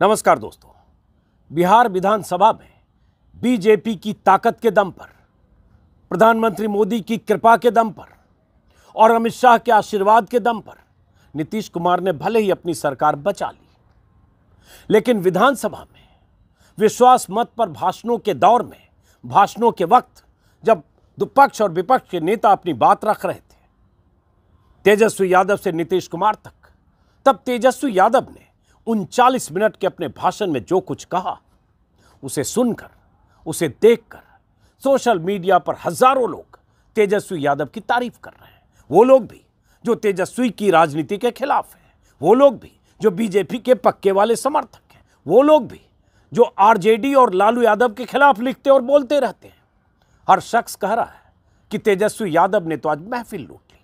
नमस्कार दोस्तों। बिहार विधानसभा में बीजेपी की ताकत के दम पर, प्रधानमंत्री मोदी की कृपा के दम पर और अमित शाह के आशीर्वाद के दम पर नीतीश कुमार ने भले ही अपनी सरकार बचा ली, लेकिन विधानसभा में विश्वास मत पर भाषणों के दौर में, भाषणों के वक्त जब विपक्ष और विपक्ष के नेता अपनी बात रख रहे थे, तेजस्वी यादव से नीतीश कुमार तक, तब तेजस्वी यादव ने उनचालीस मिनट के अपने भाषण में जो कुछ कहा, उसे सुनकर, उसे देखकर, सोशल मीडिया पर हज़ारों लोग तेजस्वी यादव की तारीफ़ कर रहे हैं। वो लोग भी जो तेजस्वी की राजनीति के खिलाफ हैं, वो लोग भी जो बीजेपी के पक्के वाले समर्थक हैं, वो लोग भी जो आरजेडी और लालू यादव के खिलाफ लिखते और बोलते रहते हैं। हर शख्स कह रहा है कि तेजस्वी यादव ने तो आज महफिल लूट ली।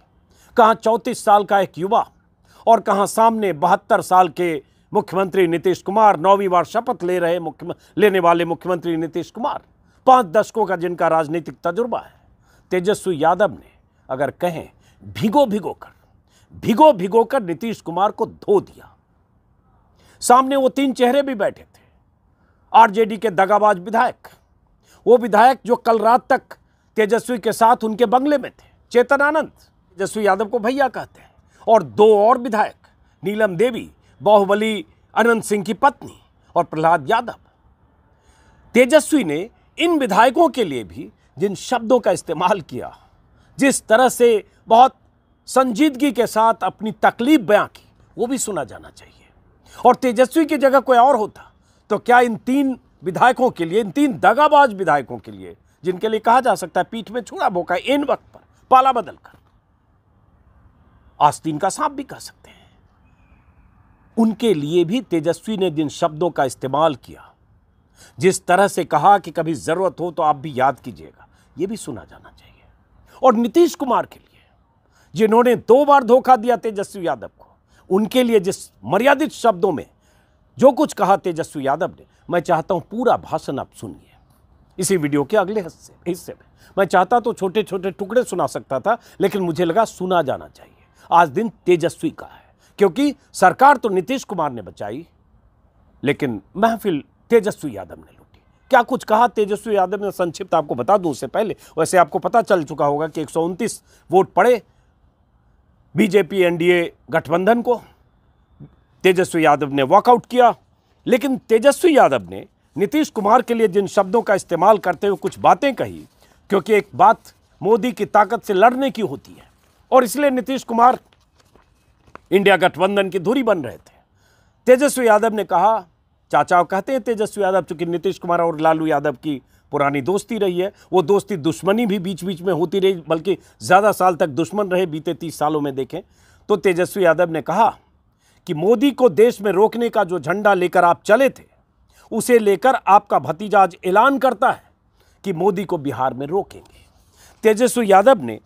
कहाँ चौंतीस साल का एक युवा और कहाँ सामने बहत्तर साल के मुख्यमंत्री नीतीश कुमार नौवीं बार शपथ ले रहे मुख्य लेने वाले मुख्यमंत्री नीतीश कुमार। पाँच दशकों का जिनका राजनीतिक तजुर्बा है, तेजस्वी यादव ने अगर कहें भिगो भिगो कर भिगो भिगो कर नीतीश कुमार को धो दिया। सामने वो तीन चेहरे भी बैठे थे। आरजेडी के दगाबाज विधायक, वो विधायक जो कल रात तक तेजस्वी के साथ उनके बंगले में थे, चेतन आनंद, तेजस्वी यादव को भैया कहते हैं, और दो और विधायक, नीलम देवी बाहुबली अनंत सिंह की पत्नी और प्रहलाद यादव। तेजस्वी ने इन विधायकों के लिए भी जिन शब्दों का इस्तेमाल किया, जिस तरह से बहुत संजीदगी के साथ अपनी तकलीफ़ बयां की, वो भी सुना जाना चाहिए। और तेजस्वी की जगह कोई और होता तो क्या इन तीन विधायकों के लिए, इन तीन दगाबाज विधायकों के लिए, जिनके लिए कहा जा सकता है पीठ में छुड़ा बोका इन वक्त पर, पाला बदल कर आस्तीन का सांप भी कह सकते उनके लिए भी तेजस्वी ने जिन शब्दों का इस्तेमाल किया, जिस तरह से कहा कि कभी ज़रूरत हो तो आप भी याद कीजिएगा यह भी सुना जाना चाहिए। और नीतीश कुमार के लिए, जिन्होंने दो बार धोखा दिया तेजस्वी यादव को, उनके लिए जिस मर्यादित शब्दों में जो कुछ कहा तेजस्वी यादव ने, मैं चाहता हूँ पूरा भाषण आप सुनिए। इसी वीडियो के अगले हिस्से हिस्से में। मैं चाहता तो छोटे छोटे टुकड़े सुना सकता था, लेकिन मुझे लगा सुना जाना चाहिए। आज दिन तेजस्वी का है। क्योंकि सरकार तो नीतीश कुमार ने बचाई, लेकिन महफिल तेजस्वी यादव ने लूटी। क्या कुछ कहा तेजस्वी यादव ने? संक्षिप्त आपको बता दूँ, उससे पहले वैसे आपको पता चल चुका होगा कि एक सौ उनतीस वोट पड़े बीजेपी एनडीए गठबंधन को। तेजस्वी यादव ने वॉकआउट किया, लेकिन तेजस्वी यादव ने नीतीश कुमार के लिए जिन शब्दों का इस्तेमाल करते हुए कुछ बातें कही, क्योंकि एक बात मोदी की ताकत से लड़ने की होती है, और इसलिए नीतीश कुमार इंडिया गठबंधन की धुरी बन रहे थे। तेजस्वी यादव ने कहा चाचा कहते हैं तेजस्वी यादव, चूँकि नीतीश कुमार और लालू यादव की पुरानी दोस्ती रही है, वो दोस्ती दुश्मनी भी बीच बीच में होती रही, बल्कि ज़्यादा साल तक दुश्मन रहे, बीते तीस सालों में देखें। तो तेजस्वी यादव ने कहा कि मोदी को देश में रोकने का जो झंडा लेकर आप चले थे, उसे लेकर आपका भतीजा आज ऐलान करता है कि मोदी को बिहार में रोकेंगे। तेजस्वी यादव ने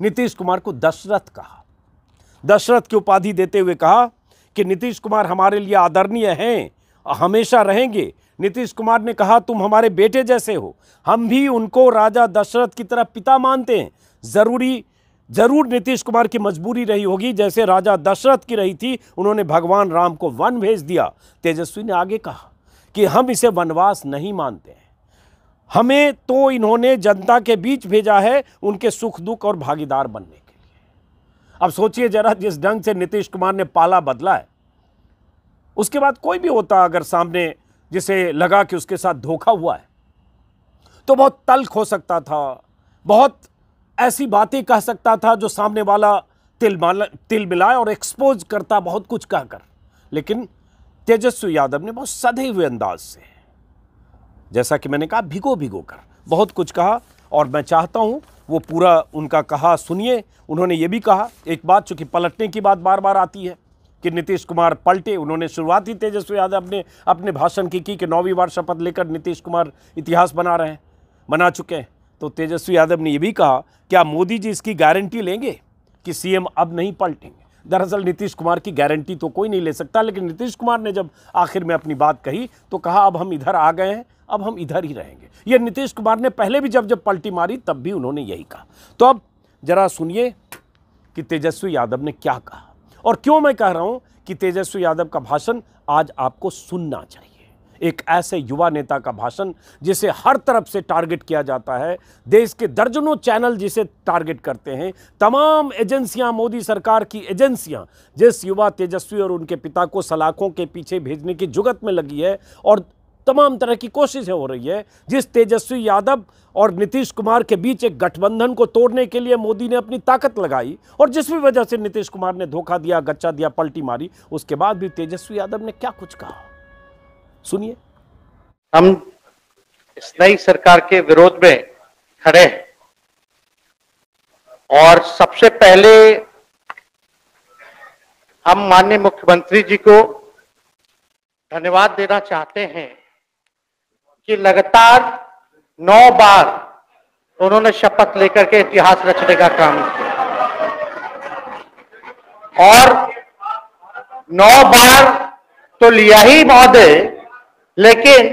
नीतीश कुमार को दशरथ कहा। दशरथ की उपाधि देते हुए कहा कि नीतीश कुमार हमारे लिए आदरणीय हैं, हमेशा रहेंगे। नीतीश कुमार ने कहा, तुम हमारे बेटे जैसे हो। हम भी उनको राजा दशरथ की तरह पिता मानते हैं। ज़रूरी, ज़रूर नीतीश कुमार की मजबूरी रही होगी। जैसे राजा दशरथ की रही थी, उन्होंने भगवान राम को वन भेज दिया। तेजस्वी ने आगे कहा कि हम इसे वनवास नहीं मानते हैं। हमें तो इन्होंने जनता के बीच भेजा है, उनके सुख दुख और भागीदार बनने अब सोचिए जरा, जिस ढंग से नीतीश कुमार ने पाला बदला है, उसके बाद कोई भी होता अगर सामने जिसे लगा कि उसके साथ धोखा हुआ है तो बहुत तल्ख हो सकता था, बहुत ऐसी बातें कह सकता था जो सामने वाला तिल तिल मिलाए और एक्सपोज करता बहुत कुछ कहकर। लेकिन तेजस्वी यादव ने बहुत सधे हुए अंदाज से, जैसा कि मैंने कहा भिगो भिगो कर, बहुत कुछ कहा और मैं चाहता हूँ वो पूरा उनका कहा, सुनिए। उन्होंने ये भी कहा, एक बात, चूँकि पलटने की बात बार बार आती है, कि नीतीश कुमार पलटे, उन्होंने शुरुआत ही तेजस्वी यादव ने अपने भाषण की की कि नौवीं बार शपथ लेकर नीतीश कुमार इतिहास बना रहे हैं, बना चुके हैं। तो तेजस्वी यादव ने यह भी कहा, क्या मोदी जी इसकी गारंटी लेंगे कि सीएम अब नहीं पलटेंगे? दरअसल नीतीश कुमार की गारंटी तो कोई नहीं ले सकता, लेकिन नीतीश कुमार ने जब आखिर में अपनी बात कही तो कहा, अब हम इधर आ गए हैं, अब हम इधर ही रहेंगे। ये नीतीश कुमार ने पहले भी जब जब पलटी मारी, तब भी उन्होंने यही कहा। तो अब जरा सुनिए कि तेजस्वी यादव ने क्या कहा। और क्यों मैं कह रहा हूँ कि तेजस्वी यादव का भाषण आज आपको सुनना चाहिए। एक ऐसे युवा नेता का भाषण, जिसे हर तरफ़ से टारगेट किया जाता है। देश के दर्जनों चैनल जिसे टारगेट करते हैं। तमाम एजेंसियाँ मोदी सरकार की एजेंसियाँ जिस युवा तेजस्वी और उनके पिता को सलाखों के पीछे भेजने की जुगत में लगी है, और तमाम तरह की कोशिशें हो रही है, जिस तेजस्वी यादव और नीतीश कुमार के बीच एक गठबंधन को तोड़ने के लिए मोदी ने अपनी ताकत लगाई, और जिस भी वजह से नीतीश कुमार ने धोखा दिया, गच्चा दिया, पलटी मारी, उसके बाद भी तेजस्वी यादव ने क्या कुछ कहा? सुनिए। हम इस नई सरकार के विरोध में खड़े हैं। और सबसे पहले हम माननीय मुख्यमंत्री जी को धन्यवाद देना चाहते हैं कि लगातार नौ बार उन्होंने शपथ लेकर के इतिहास रचने का काम किया। और नौ बार तो लिया ही महोदय लेकिन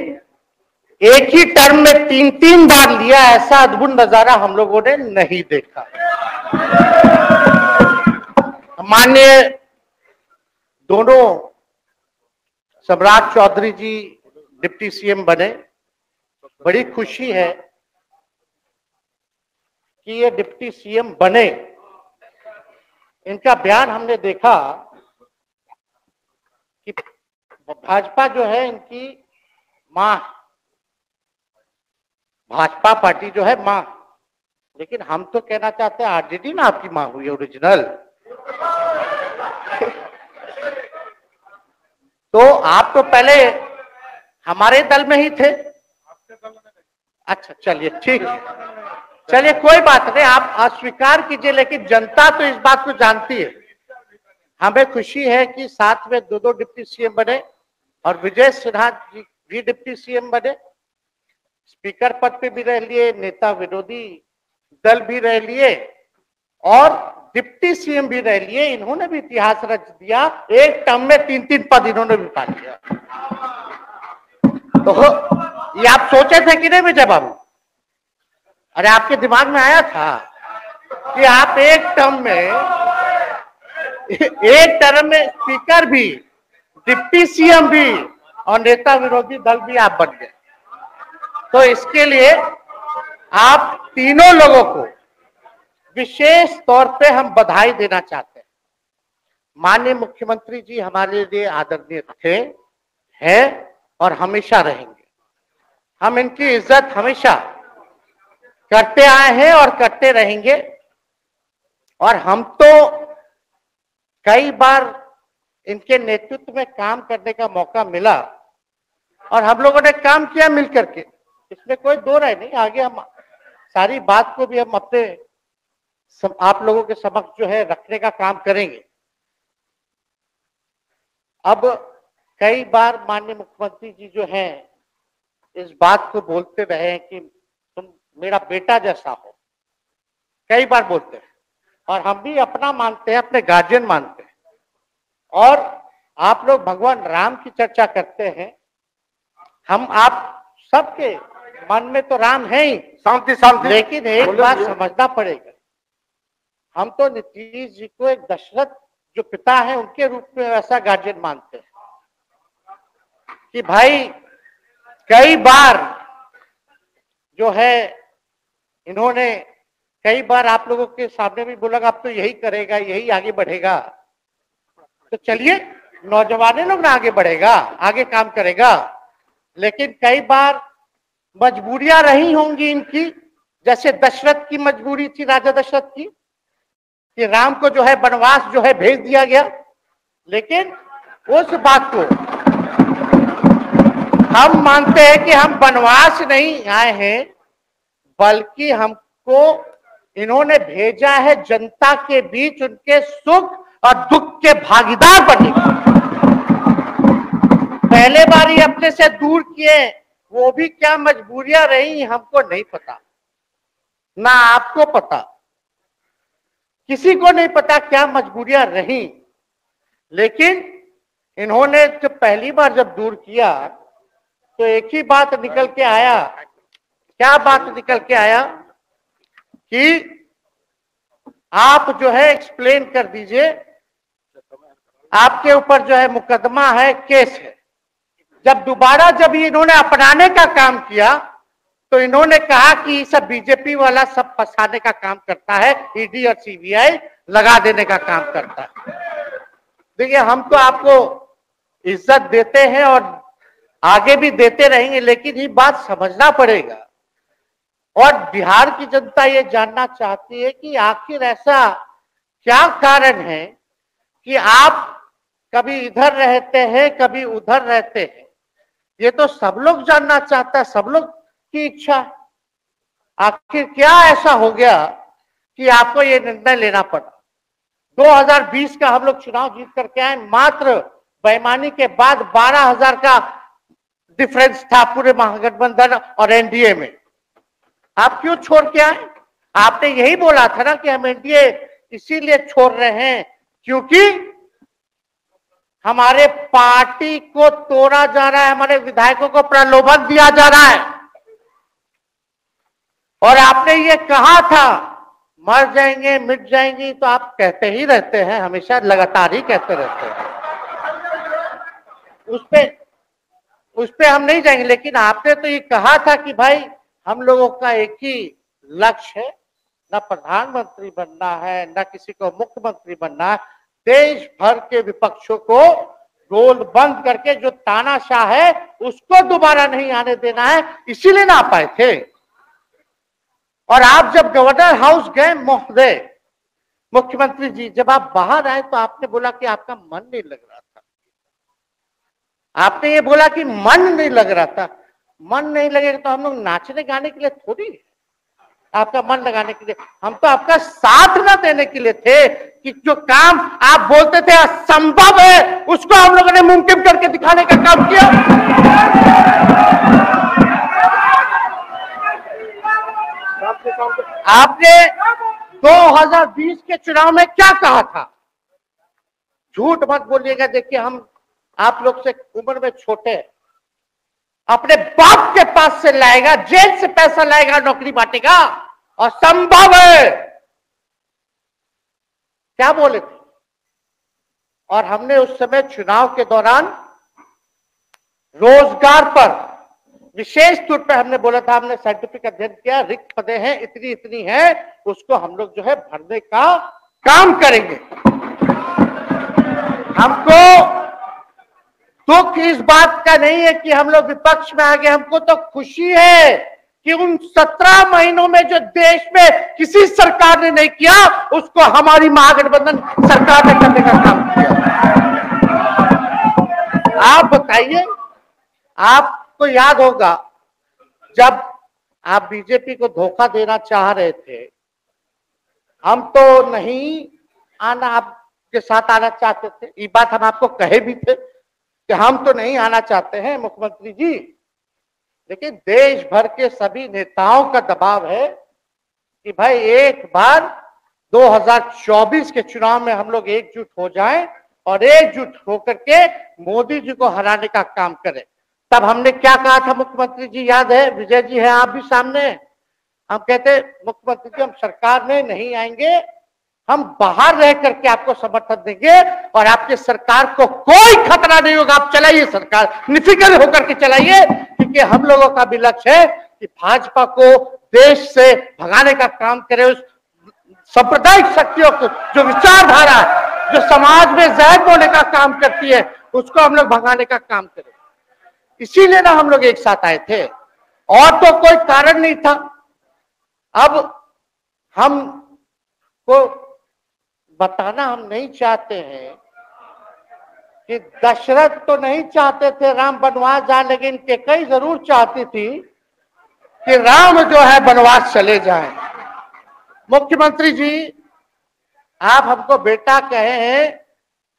एक ही टर्म में तीन तीन बार लिया ऐसा अद्भुत नज़ारा हम लोगों ने नहीं देखा। मान्य दोनों सम्राट चौधरी जी डिप्टी सीएम बने, बड़ी खुशी है कि ये डिप्टी सीएम बने। इनका बयान हमने देखा कि भाजपा जो है इनकी माँ। भाजपा पार्टी जो है माँ। लेकिन हम तो कहना चाहते हैं, आरजेडी ना आपकी माँ हुई ओरिजिनल तो आप तो पहले हमारे दल में ही थे। अच्छा चलिए, ठीक चलिए, कोई बात नहीं, आप अस्वीकार कीजिए, लेकिन जनता तो इस बात को जानती है। हमें खुशी है कि साथ में दो दो डिप्टी सीएम बने और विजय सिन्हा जी भी डिप्टी सीएम बने, स्पीकर पद पे भी रह लिए, नेता विरोधी दल भी रह लिए, और डिप्टी सीएम भी रह लिए, इन्होंने भी इतिहास रच दिया, एक टर्म में तीन तीन पद इन्होंने भी पा लिया। तो ये आप सोचे थे कि नहीं विजय बाबू? अरे, आपके दिमाग में आया था कि आप एक टर्म में, एक टर्म में स्पीकर भी, डिप्टी सीएम भी और नेता विरोधी दल भी आप बन गए। तो इसके लिए आप तीनों लोगों को विशेष तौर पे हम बधाई देना चाहते हैं। माननीय मुख्यमंत्री जी हमारे लिए आदरणीय थे, हैं और हमेशा रहेंगे। हम इनकी इज़्ज़त हमेशा करते आए हैं और करते रहेंगे। और हम तो कई बार इनके नेतृत्व में काम करने का मौका मिला और हम लोगों ने काम किया मिलकर के। इसमें कोई दो राय नहीं, आगे हम सारी बात को भी हम अपने आप लोगों के समक्ष जो है रखने का काम करेंगे। अब कई बार माननीय मुख्यमंत्री जी जो हैं, इस बात को बोलते रहे हैं कि तुम, मेरा बेटा जैसा हो। कई बार बोलते हैं। और हम भी अपना मानते हैं, अपने गार्जियन मानते हैं। और आप लोग भगवान राम की चर्चा करते हैं। हम आप सबके मन में तो राम है ही। शांति शांति। लेकिन एक बात समझना पड़ेगा। हम तो नीतीश जी को एक दशरथ जो पिता है उनके रूप में वैसा गार्जियन मानते हैं कि भाई कई बार जो है इन्होंने कई बार आप लोगों के सामने भी बोला आप तो यही करेगा यही आगे बढ़ेगा। तो चलिए, नौजवान लोग ना आगे बढ़ेगा, आगे काम करेगा। लेकिन कई बार मजबूरियाँ रही होंगी इनकी, जैसे दशरथ की मजबूरी थी, राजा दशरथ की, कि राम को जो है वनवास जो है भेज दिया गया। लेकिन उस बात को हम मानते हैं कि हम वनवास नहीं आए हैं, बल्कि हमको इन्होंने भेजा है जनता के बीच उनके सुख और दुख के भागीदार बनने पहले बार अपने से दूर किए, वो भी क्या मजबूरियाँ रही, हमको नहीं पता। ना आपको पता। किसी को नहीं पता क्या मजबूरियाँ रही। लेकिन इन्होंने जब पहली बार जब दूर किया तो एक ही बात निकल के आया। क्या बात निकल के आया? कि आप जो है एक्सप्लेन कर दीजिए आपके ऊपर जो है मुकदमा है, केस है। जब दोबारा जब इन्होंने अपनाने का काम किया तो इन्होंने कहा कि सब बीजेपी वाला सब फंसाने का काम करता है, ईडी और सीबीआई लगा देने का काम करता है। देखिए, हम तो आपको इज़्ज़त देते हैं और आगे भी देते रहेंगे, लेकिन ये बात समझना पड़ेगा। और बिहार की जनता ये जानना चाहती है कि आखिर ऐसा क्या कारण है कि आप कभी इधर रहते हैं, कभी उधर रहते हैं। ये तो सब लोग जानना चाहता है, सब लोग की इच्छा आखिर क्या ऐसा हो गया कि आपको ये निर्णय लेना पड़ा? 2020 का हम लोग चुनाव जीत करके आए, मात्र बेईमानी के बाद 12000 का डिफरेंस था पूरे महागठबंधन और एनडीए में। आप क्यों छोड़ के आए? आपने यही बोला था ना कि हम एनडीए इसीलिए छोड़ रहे हैं क्योंकि हमारे पार्टी को तोड़ा जा रहा है, हमारे विधायकों को प्रलोभन दिया जा रहा है। और आपने ये कहा था, मर जाएँगे, मिट जाएँगी तो आप कहते ही रहते हैं, हमेशा लगातार ही कहते रहते हैं। उस पे उस पे हम नहीं जाएँगे, लेकिन आपने तो ये कहा था कि भाई, हम लोगों का एक ही लक्ष्य है, न प्रधानमंत्री बनना है, न किसी को मुख्यमंत्री बनना है। देश भर के विपक्षों को गोल बंद करके जो तानाशाह है, उसको दोबारा नहीं आने देना है, इसीलिए ना पाए थे। और आप जब गवर्नर हाउस गए महोदय, मुख्यमंत्री जी, जब आप बाहर आए तो आपने बोला कि आपका मन नहीं लग रहा था। आपने ये बोला कि मन नहीं लग रहा था। मन नहीं लगेगा तो हम लोग नाचने गाने के लिए थोड़ी आपका मन लगाने के लिए। हम तो आपका साथ न देने के लिए थे कि जो काम आप बोलते थे असंभव है, उसको हम लोगों ने मुमकिन करके दिखाने का काम किया। आपने 2020 के चुनाव में क्या कहा था? झूठ मत बोलिएगा, देखिए हम आप लोग से उम्र में छोटे हैं। अपने बाप के पास से लाएगा, जेल से पैसा लाएगा, नौकरी बांटेगा। और संभव है। क्या बोले थे? और हमने उस समय चुनाव के दौरान रोज़गार पर, विशेष तौर पर हमने बोला था, हमने साइंटिफिक अध्ययन किया, रिक्त पदे हैं, इतनी इतनी है, उसको हम लोग जो है भरने का काम करेंगे। हमको दुख इस बात का नहीं है कि हम लोग विपक्ष में आ गए हमको तो खुशी है कि उन सत्रह महीनों में जो देश में किसी सरकार ने नहीं किया, उसको हमारी महागठबंधन सरकार ने करने का काम किया। आप बताइए, आपको याद होगा, जब आप बीजेपी को धोखा देना चाह रहे थे, हम तो नहीं आना आपके साथ आना चाहते थे, ये बात हम आपको कहे भी थे। कि हम तो नहीं आना चाहते हैं मुख्यमंत्री जी, लेकिन देश भर के सभी नेताओं का दबाव है कि भाई एक बार 2024 के चुनाव में हम लोग एकजुट हो जाएँ और एकजुट होकर के मोदी जी को हराने का काम करें। तब हमने क्या कहा था मुख्यमंत्री जी? याद है? विजय जी है आप भी सामने। हम कहते मुख्यमंत्री जी, हम सरकार में नहीं आएँगे हम बाहर रह करके आपको समर्थन देंगे और आपके सरकार को कोई खतरा नहीं होगा। आप चलाइए सरकार निफिक्र होकर के चलाइए, क्योंकि हम लोगों का भी लक्ष्य है कि भाजपा को देश से भगाने का काम करे, उस सांप्रदायिक शक्तियों को, जो विचारधारा है, जो समाज में जहर बोने का काम करती है, उसको हम लोग भगाने का काम करें। इसीलिए ना हम लोग एक साथ आए थे। और तो कोई कारण नहीं था। अब हम को बताना हम नहीं चाहते हैं कि दशरथ तो नहीं चाहते थे राम बनवास जाए, लेकिन कई ज़रूर चाहती थी कि राम जो है बनवास चले जाए। मुख्यमंत्री जी, आप हमको बेटा कहे हैं,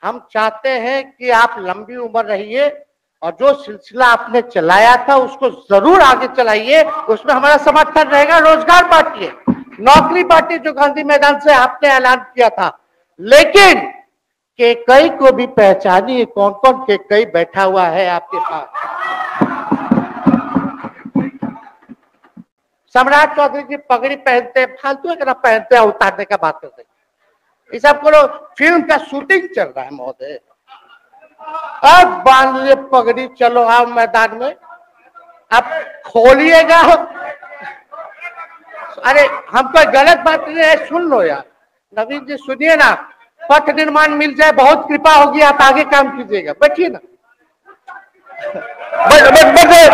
हम चाहते हैं कि आप लंबी उम्र रहिए और जो सिलसिला आपने चलाया था उसको ज़रूर आगे चलाइए, उसमें हमारा समर्थन रहेगा, रोज़गार बांटिए नौकरी पार्टी जो गांधी मैदान से आपने ऐलान किया था लेकिन के कई को भी पहचानिए कौन कौन के कई बैठा हुआ है आपके पास। सम्राट चौधरी जी पगड़ी पहनते हैं, फालतू अगर पहनते हैं, उतारने का बात करते सबको फ़िल्म का शूटिंग चल रहा है महोदय। अब बाँध लिए पगड़ी, चलो आओ मैदान में। आप खोलिएगा। अरे हम कोई गलत बात नहीं है, सुन लो यार। नवीन जी सुनिए ना पथ निर्माण मिल जाए बहुत कृपा होगी आप आगे काम कीजिएगा। बैठिए ना। बढ़ बढ़ बढ़ जाइए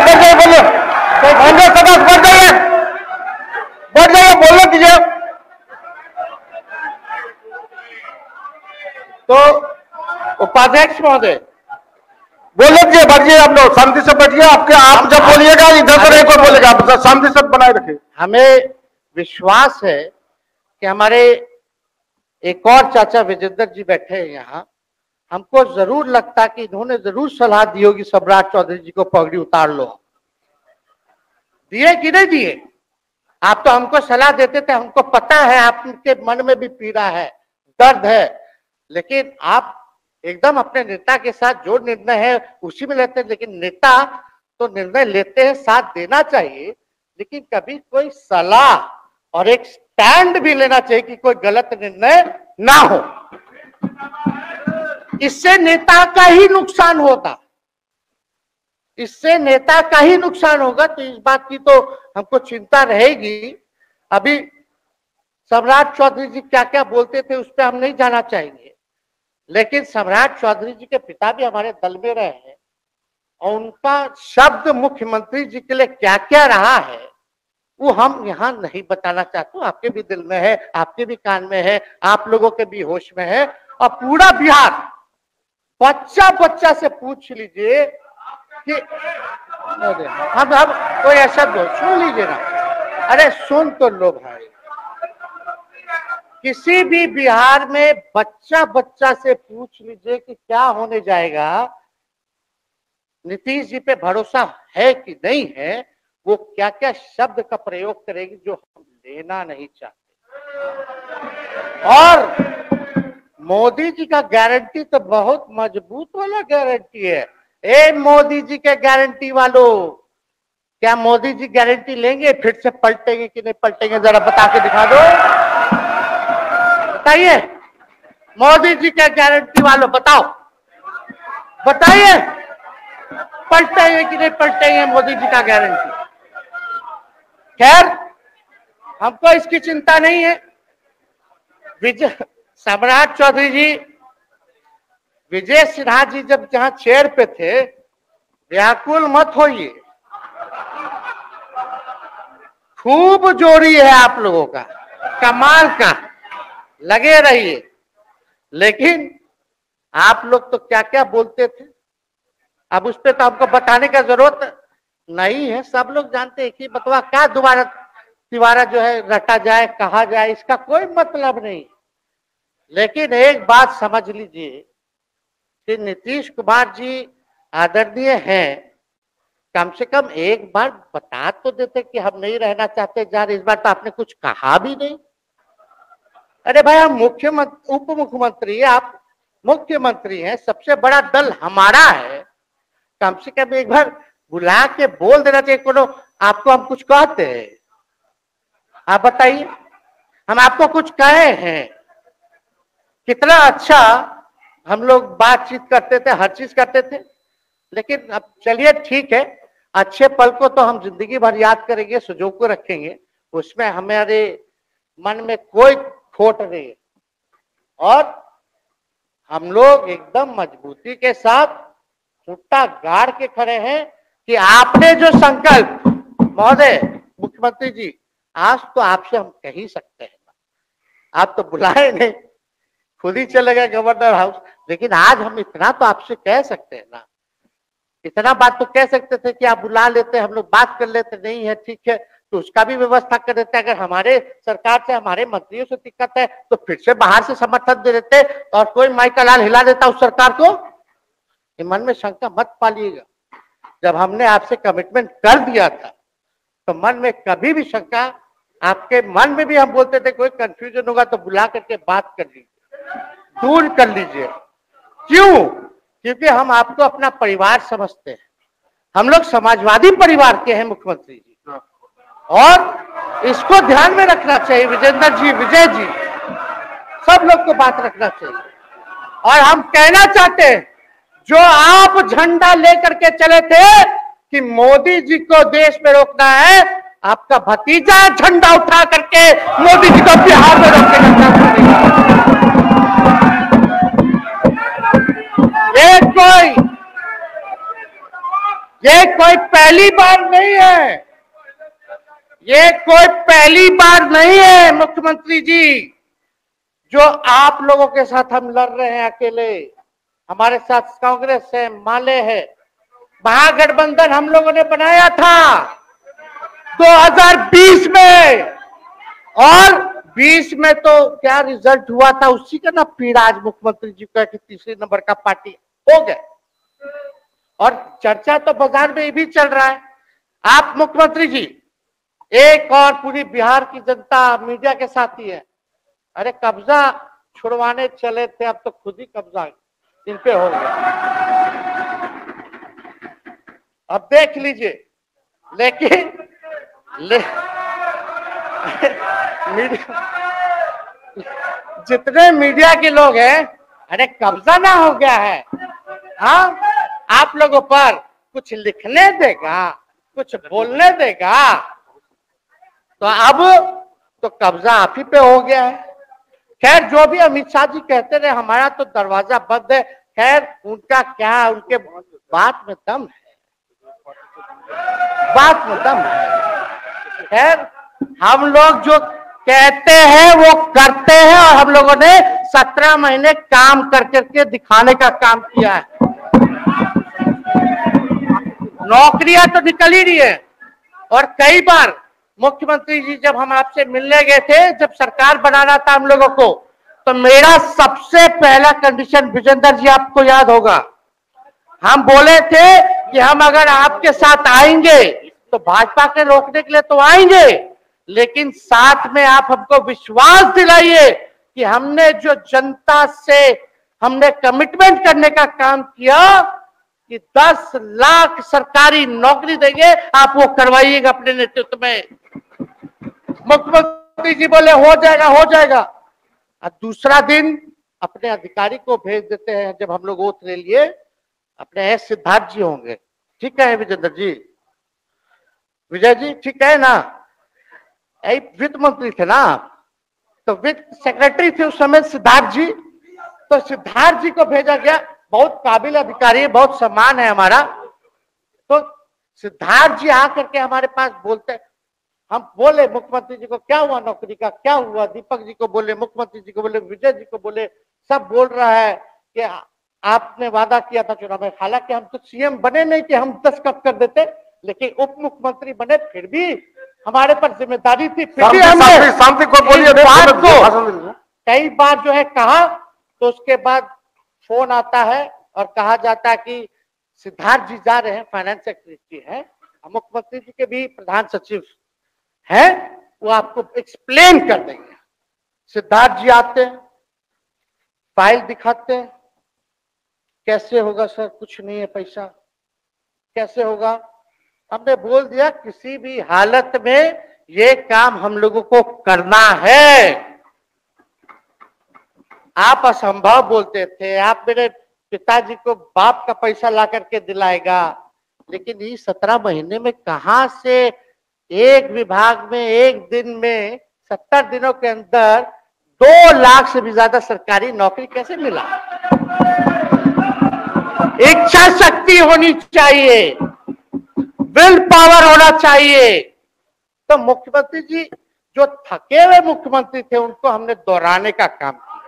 बढ़ जाइए बोलो कीजिए तो उपाध्यक्ष महोदय। बोलो कीजिए बढ़िए आप लोग शांति से बैठिए आपके आप जब बोलिएगा इधर से कोई बोलेगा आप शांति से बनाए रखिए। हमें विश्वास है कि हमारे एक और चाचा विजेंद्र जी बैठे हैं यहाँ। हमको ज़रूर लगता कि इन्होंने ज़रूर सलाह दी होगी, सम्राट चौधरी जी को पगड़ी उतार लो। दिए कि नहीं दिए? आप तो हमको सलाह देते थे, हमको पता है, आपके मन में भी पीड़ा है, दर्द है। लेकिन आप एकदम अपने नेता के साथ जो निर्णय है, उसी में लेते हैं। लेकिन नेता तो निर्णय लेते हैं, साथ देना चाहिए, लेकिन कभी कोई सलाह और एक स्टैंड भी लेना चाहिए कि कोई गलत निर्णय ना हो। इससे नेता का ही नुकसान होता इससे नेता का ही नुकसान होगा तो इस बात की तो हमको चिंता रहेगी। अभी सम्राट चौधरी जी क्या क्या बोलते थे उस पर हम नहीं जाना चाहेंगे। लेकिन सम्राट चौधरी जी के पिता भी हमारे दल में रहे हैं, और उनका शब्द मुख्यमंत्री जी के लिए क्या क्या रहा है वो हम यहाँ नहीं बताना चाहते आपके भी दिल में है, आपके भी कान में है, आप लोगों के भी होश में है। और पूरा बिहार बच्चा बच्चा से पूछ लीजिए कि हम हम कोई ऐसा दो सुन लीजिए ना। अरे, सुन तो लो भाई। किसी भी बिहार में बच्चा बच्चा से पूछ लीजिए कि क्या होने जाएगा। नीतीश जी पे भरोसा है कि नहीं है? वो क्या क्या शब्द का प्रयोग करेगी जो हम लेना नहीं चाहते। और मोदी जी का गारंटी तो बहुत मज़बूत वाला गारंटी है। ए, मोदी जी के गारंटी वालों, क्या मोदी जी गारंटी लेंगे? फिर से पलटेंगे कि नहीं पलटेंगे, जरा बता के दिखा दो। बताइए, मोदी जी के गारंटी वालों, बताओ। बताइए, पलटेंगे कि नहीं पलटेंगे मोदी जी का गारंटी खैर, हमको इसकी चिंता नहीं है। विजय सम्राट चौधरी जी, विजय सिन्हा जी जब जहाँ चेयर पे थे, व्याकुल मत होइए। खूब जोड़ी है आप लोगों का, कमाल का, लगे रहिए। लेकिन आप लोग तो क्या क्या बोलते थे? अब उस पर तो हमको बताने का ज़रूरत नहीं है, सब लोग जानते हैं कि बतवा क्या दोबारा, तिवारा जो है रटा जाए, कहा जाए, इसका कोई मतलब नहीं। लेकिन एक बात समझ लीजिए कि नीतीश कुमार जी आदरणीय हैं, कम से कम एक बार बता तो देते कि हम नहीं रहना चाहते जा इस बार तो आपने कुछ कहा भी नहीं। अरे भाई हम मुख्यमंत्री उप मुख्यमंत्री आप मुख्यमंत्री हैं, सबसे बड़ा दल हमारा है। कम से कम एक बार बुला के बोल देना चाहिए, कोनो, आपको हम कुछ कहते हैं। आप बताइए, हम आपको कुछ कहे हैं। कितना अच्छा हम लोग बातचीत करते थे, हर चीज़ करते थे। लेकिन अब चलिए, ठीक है, अच्छे पल को तो हम ज़िंदगी भर याद करेंगे सुजो को रखेंगे। उसमें हमारे मन में कोई खोट नहीं है। और हम लोग एकदम मजबूती के साथ, छुट्टा गाड़ के खड़े हैं। कि आपने जो संकल्प, महोदय, मुख्यमंत्री जी, आज तो आपसे हम कह ही सकते हैं। आप तो बुलाए नहीं। खुद ही चले गए गवर्नर हाउस। लेकिन आज हम इतना तो आपसे कह सकते हैं ना। इतना बात तो कह सकते थे कि आप बुला लेते, हम लोग बात कर लेते, नहीं है, ठीक है तो उसका भी व्यवस्था कर देते। अगर हमारे सरकार से, हमारे मंत्रियों से दिक्कत है तो फिर से बाहर से समर्थन दे देते और कोई माई का लाल हिला देता उस सरकार को। मन में शंका मत पालिएगा। जब हमने आपसे कमिटमेंट कर दिया था तो मन में कभी भी शंका, आपके मन में भी हम बोलते थे, कोई कंफ्यूजन होगा तो बुला करके बात कर लीजिए, दूर कर लीजिए। क्यों? क्योंकि हम आपको अपना परिवार समझते हैं। हम लोग समाजवादी परिवार के हैं, मुख्यमंत्री जी। और इसको ध्यान में रखना चाहिए, विजेंद्र जी, विजय जी, सब लोग को बात रखना चाहिए। और हम कहना चाहते हैं जो आप झंडा लेकर के चले थे कि मोदी जी को देश में रोकना है, आपका भतीजा झंडा उठा करके मोदी जी को बिहार में रोकने का ये कोई ये कोई पहली बार नहीं है। ये कोई पहली बार नहीं है, मुख्यमंत्री जी, जो आप लोगों के साथ हम लड़ रहे हैं अकेले। हमारे साथ कांग्रेस है माले है। महागठबंधन हम लोगों ने बनाया था 2020 में। और 20 में तो क्या रिज़ल्ट हुआ था? उसी का ना पीड़ा आज मुख्यमंत्री जी का कि तीसरे नंबर का पार्टी हो गए और चर्चा तो बाज़ार में भी चल रहा है। आप मुख्यमंत्री जी, एक और पूरी बिहार की जनता मीडिया के साथ ही। है अरे कब्जा छुड़वाने चले थे, अब तो खुद ही कब्जा इन पे हो गया। अब देख लीजिए लेकिन ले, मीडिया जितने मीडिया के लोग हैं अरे कब्जा ना हो गया है। हाँ आप लोगों पर कुछ लिखने देगा कुछ बोलने देगा तो अब तो कब्जा आप ही पे हो गया है। खैर, जो भी अमित शाह जी कहते रहे, हमारा तो दरवाज़ा बंद है। खैर, उनका क्या, उनके बात में दम है? बात में दम है। खैर, हम लोग जो कहते हैं, वो करते हैं और हम लोगों ने सत्रह महीने काम कर करके दिखाने का काम किया है। नौकरियाँ तो निकल ही रही है। और कई बार मुख्यमंत्री जी, जब हम आपसे मिलने गए थे, जब सरकार बनाना था हम लोगों को तो मेरा सबसे पहला कंडीशन विजेंद्र जी, आपको याद होगा। हम बोले थे कि हम अगर आपके साथ आएँगे तो भाजपा के रोकने के लिए तो आएँगे, लेकिन साथ में आप हमको विश्वास दिलाइए कि हमने जो जनता से हमने कमिटमेंट करने का काम किया, कि 10 लाख सरकारी नौकरी देंगे, आप वो करवाइएगा अपने नेतृत्व में। मुख्यमंत्री जी बोले, हो जाएगा हो जाएगा। और दूसरा दिन अपने अधिकारी को भेज देते हैं, जब हम लोग ओथ ले लिए, अपने एस सिद्धार्थ जी होंगे। ठीक है, विजेंद्र जी? विजय जी, ठीक है ना? वित्त मंत्री थे ना तो वित्त सेक्रेटरी थे उस समय सिद्धार्थ जी। तो सिद्धार्थ जी को भेजा गया। बहुत काबिल अधिकारी है, बहुत सम्मान है हमारा। तो सिद्धार्थ जी आकर के हमारे पास बोलते हम बोले मुख्यमंत्री जी को क्या हुआ नौकरी का? क्या हुआ? दीपक जी को बोले मुख्यमंत्री जी को बोले विजय जी को बोले सब बोल रहा है कि आपने वादा किया था चुनाव में। हालाँकि हम तो सीएम बने नहीं कि हम दस दस्तखत कर देते लेकिन उप मुख्यमंत्री बने फिर भी हमारे पर ज़िम्मेदारी थी फिर भी हमने शांति को बोलिए। कई बार जो है कहा तो उसके बाद फ़ोन आता है और कहा जाता है कि सिद्धार्थ जी जा रहे हैं फाइनेंस सेक्रेटरी है। मुख्यमंत्री जी के भी प्रधान सचिव है, वो आपको एक्सप्लेन कर देंगे। सिद्धार्थ जी आते हैं फ़ाइल दिखाते हैं, कैसे होगा सर, कुछ नहीं है पैसा, कैसे होगा? हमने बोल दिया, किसी भी हालत में ये काम हम लोगों को करना है। आप असंभव बोलते थे, आप मेरे पिताजी को बाप का पैसा ला करके दिलाएगा, लेकिन ये सत्रह महीने में कहा से एक विभाग में, एक दिन में, सत्तर दिनों के अंदर दो लाख से भी ज़्यादा सरकारी नौकरी कैसे मिला? इच्छा शक्ति होनी चाहिए, विल पावर होना चाहिए। तो मुख्यमंत्री जी, जो थके हुए मुख्यमंत्री थे, उनको हमने दोहराने का काम किया।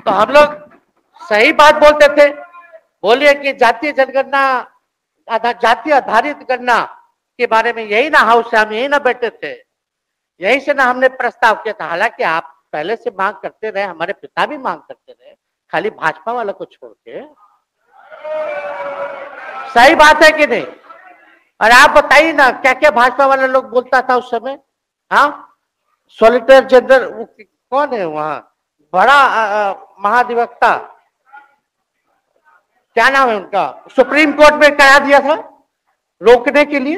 तो हम लोग सही बात बोलते थे, बोलिए कि जातीय जनगणना जाति आधारित गणना के बारे में यही ना हाउस से हम यही ना बैठे थे। यही से ना हमने प्रस्ताव किया था। हालाँकि आप पहले से मांग करते रहे, हमारे पिता भी मांग करते रहे, खाली भाजपा वाला को छोड़ के। सही बात है कि नहीं? और आप बताइए ना क्या क्या भाजपा वाला लोग बोलता था उस समय? हाँ? सोलिटर जनरल कौन है वहाँ? बड़ा महाधिवक्ता। क्या नाम है उनका? सुप्रीम कोर्ट में करा दिया था? रोकने के लिए?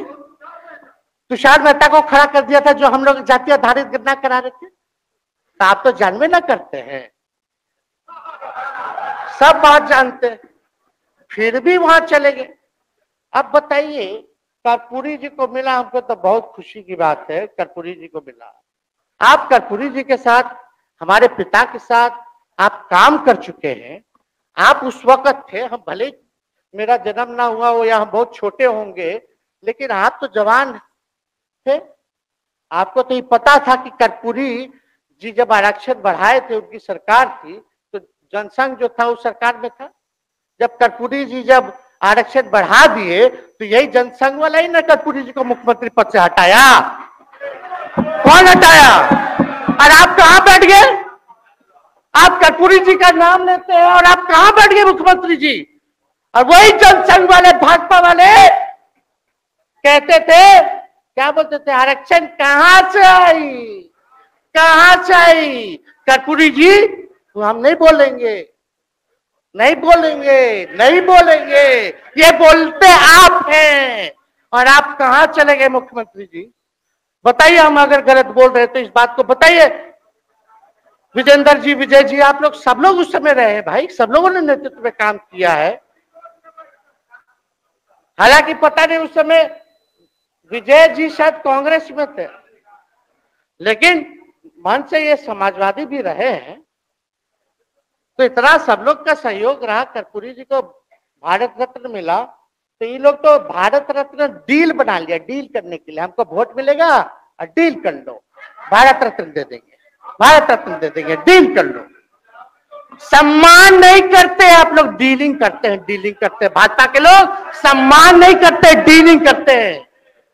तुषार मेहता को खड़ा कर दिया था जो हम लोग जाति आधारित गणना करा रहे थे? तो आप तो जानवे ना करते हैं। सब बात जानते हैं। फिर भी वहाँ चले गए। अब बताइए, कर्पूरी जी को मिला हमको तो बहुत खुशी की बात है, कर्पूरी जी को मिला। आप कर्पूरी जी के साथ, हमारे पिता के साथ आप काम कर चुके हैं। आप उस वक्त थे, हम भले मेरा जन्म ना हुआ हो या हम बहुत छोटे होंगे, लेकिन आप तो जवान थे। आपको तो ये पता था कि कर्पूरी जी जब आरक्षण बढ़ाए थे, उनकी सरकार थी तो जनसंघ जो था, उस सरकार में था। जब कर्पूरी जी जब आरक्षण बढ़ा दिए तो यही जनसंघ वाला ही ना कर्पूरी जी को मुख्यमंत्री पद से हटाया। कौन हटाया? और आप कहा बैठ गए? आप कर्पूरी जी का नाम लेते हैं और आप कहाँ बैठ गए मुख्यमंत्री जी? और वही जनसंघ वाले, भाजपा वाले कहते थे, क्या बोलते थे? आरक्षण कहाँ से आई? कहाँ से आई? कर्पूरी जी तो हम नहीं बोलेंगे। नहीं बोलेंगे नहीं बोलेंगे। ये बोलते आप हैं। और आप कहाँ चले गए मुख्यमंत्री जी? बताइए हम अगर गलत बोल रहे तो इस बात को बताइए। विजेंद्र जी विजय जी आप लोग सब लोग उस समय रहे हैं भाई, सब लोगों ने नेतृत्व में काम किया है। हालाँकि पता नहीं उस समय विजय जी शायद कांग्रेस में थे, लेकिन मन से ये समाजवादी भी रहे हैं तो इतना सब लोग का सहयोग रहा, कर्पूरी जी को भारत रत्न मिला तो ये लोग तो भारत रत्न डील बना लिया, डील करने के लिए। हमको वोट मिलेगा, और डील कर लो, भारत रत्न दे देंगे। भारत रत्न दे देंगे डील कर लो। सम्मान नहीं करते, आप लोग डीलिंग करते हैं डीलिंग करते हैं। भाजपा के लोग सम्मान नहीं करते डीलिंग करते हैं।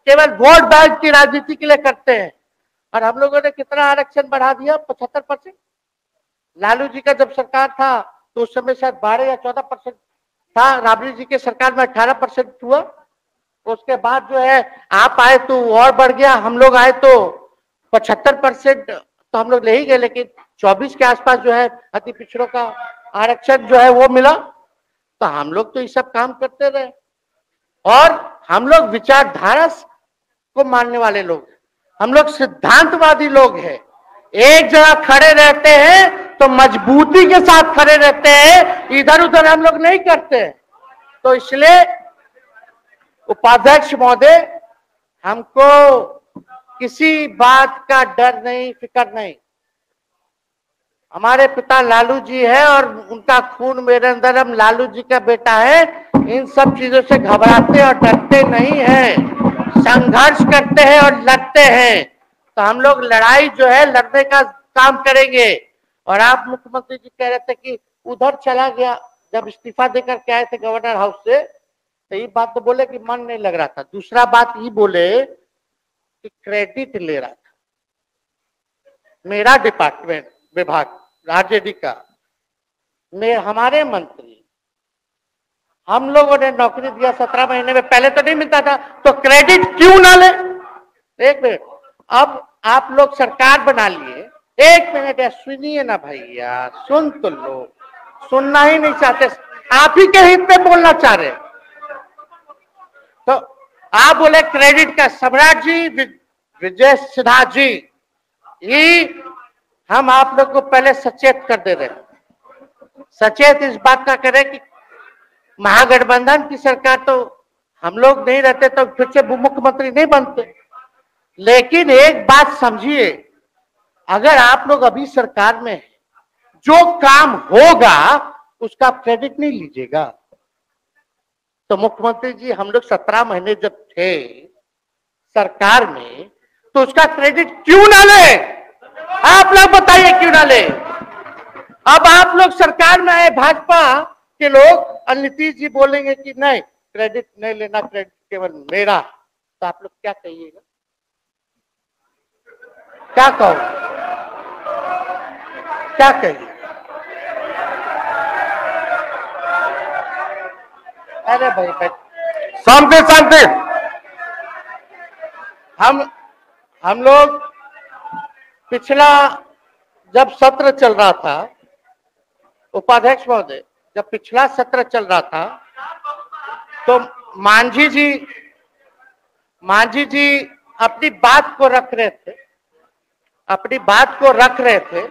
केवल वोट बैंक की राजनीति के लिए करते हैं। और हम लोगों ने कितना आरक्षण बढ़ा दिया? पचहत्तर परसेंट। लालू जी का जब सरकार था तो उस समय शायद बारह या चौदह परसेंट था। राबड़ी जी के सरकार में अठारह परसेंट हुआ। उसके बाद जो है, आप आए तो और बढ़ गया, हम लोग आए तो पचहत्तर परसेंट तो हम लोग ले ही गए, लेकिन 24 के आसपास जो है, अति पिछड़ों का आरक्षण जो है वो मिला। तो हम लोग तो ये सब काम करते रहे। और हम लोग विचारधारा को मानने वाले लोग हम लोग सिद्धांतवादी लोग हैं। एक जगह खड़े रहते हैं तो मजबूती के साथ खड़े रहते हैं इधर उधर हम लोग नहीं करते। तो इसलिए उपाध्यक्ष महोदय, हमको किसी बात का डर नहीं, फ़िक्र नहीं। हमारे पिता लालू जी है और उनका खून मेरे अंदर हम लालू जी का बेटा है, इन सब चीज़ों से घबराते और डरते नहीं हैं। संघर्ष करते हैं और लड़ते हैं। तो हम लोग लड़ाई जो है, लड़ने का काम करेंगे। और आप मुख्यमंत्री जी कह रहे थे कि उधर चला गया, जब इस्तीफा देकर के आए थे गवर्नर हाउस से तो ये बात तो बोले कि मन नहीं लग रहा था। दूसरा बात ये बोले कि क्रेडिट ले रहा था। मेरा डिपार्टमेंट, विभाग आरजेडी का में हमारे मंत्री, हम लोगों ने नौकरी दिया सत्रह महीने में, पहले तो नहीं मिलता था तो क्रेडिट क्यों ना ले? एक मिनट, अब आप लोग सरकार बना लिए। एक मिनट या सुनिए ना भैया, सुन तो लो, सुनना ही नहीं चाहते, आप ही के हित में बोलना चाह रहे आप बोले क्रेडिट का, सम्राट जी विजय सिन्हा जी, ये हम आप लोग को पहले सचेत कर दे रहे सचेत इस बात का करें कि महागठबंधन की सरकार तो हम लोग नहीं रहते तो फिर से मुख्यमंत्री नहीं बनते। लेकिन एक बात समझिए, अगर आप लोग अभी सरकार में जो काम होगा, उसका क्रेडिट नहीं लीजिएगा। तो मुख्यमंत्री जी, हम लोग सत्रह महीने जब थे सरकार में तो उसका क्रेडिट क्यों ना ले? आप लोग बताइए क्यों ना ले? अब आप लोग सरकार में आए भाजपा के लोग और नीतीश जी बोलेंगे कि नहीं, क्रेडिट नहीं लेना, क्रेडिट केवल मेरा। तो आप लोग क्या कहिएगा? क्या कहो क्या कहिए? अरे भाई। शांति शांति। हम हम लोग पिछला जब सत्र चल रहा था उपाध्यक्ष महोदय जब पिछला सत्र चल रहा था तो मांझी जी मांझी जी अपनी बात को रख रहे थे अपनी बात को रख रहे थे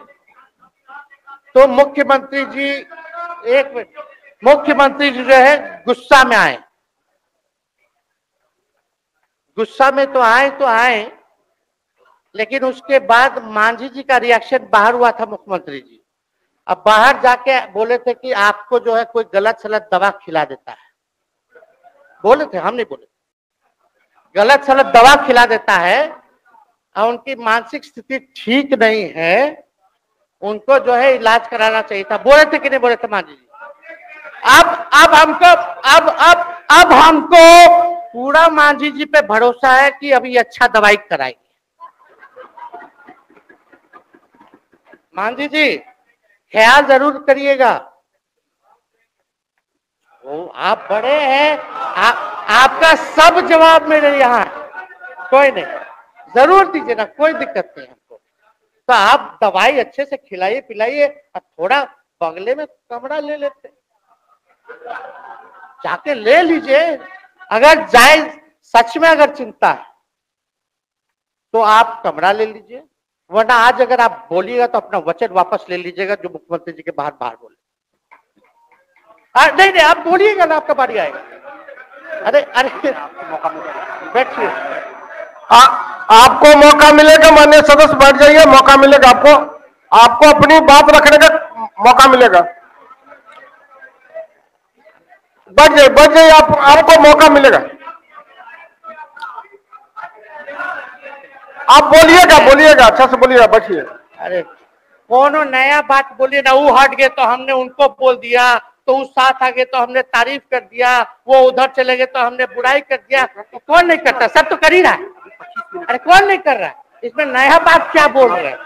तो मुख्यमंत्री जी एक मिनट। मुख्यमंत्री जी जो है गुस्सा में आए। गुस्सा में तो आए तो आए, लेकिन उसके बाद मांझी जी का रिएक्शन बाहर हुआ था मुख्यमंत्री जी। अब बाहर जाके बोले थे कि आपको जो है कोई गलत सलत दवा खिला देता है। बोले थे हम नहीं बोले गलत सलत दवा खिला देता है, और उनकी मानसिक स्थिति ठीक नहीं है, उनको जो है इलाज कराना चाहिए था। बोले थे कि नहीं बोले थे मांझी जी? अब अब हमको अब अब अब हमको पूरा मांझी जी पे भरोसा है कि अभी अच्छा दवाई कराएँगे। मांझी जी ख्याल ज़रूर करिएगा। वो आप बड़े हैं आ, आपका सब जवाब मेरे यहाँ। कोई नहीं ज़रूर दीजिए ना कोई दिक्कत नहीं हमको। तो आप दवाई अच्छे से खिलाइए पिलाइए और थोड़ा बगले में कमरा ले लेते। जाके ले लीजिए। अगर जाए सच में अगर चिंता है तो आप कमरा ले लीजिए। वरना आज अगर आप बोलिएगा तो अपना वचन वापस ले लीजिएगा जो मुख्यमंत्री जी के बाहर बाहर बोले। आ, नहीं नहीं आप बोलिएगा ना आपका बारी आएगा। अरे अरे बैठिए। आपको मौका मिलेगा माननीय सदस्य बैठ जाइए मौका मिलेगा आपको। आपको अपनी बात रखने का मौका मिलेगा। बैठ जाइए बैठ जाइए आप, आपको मौका मिलेगा। आप बोलिएगा बोलिएगा अच्छा से बोलिएगा, बैठिए। अरे, कोनो नया बात बोलिए ना वो हट गए तो हमने उनको बोल दिया तो उस साथ आ गए तो हमने तारीफ़ कर दिया, वो उधर चले गए तो हमने बुराई कर दिया तो कौन नहीं करता? सब तो कर ही रहा है। अरे, कौन नहीं कर रहा है? इसमें नया बात क्या बोल रहे हैं?